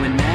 when that